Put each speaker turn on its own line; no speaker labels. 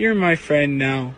You're my friend now.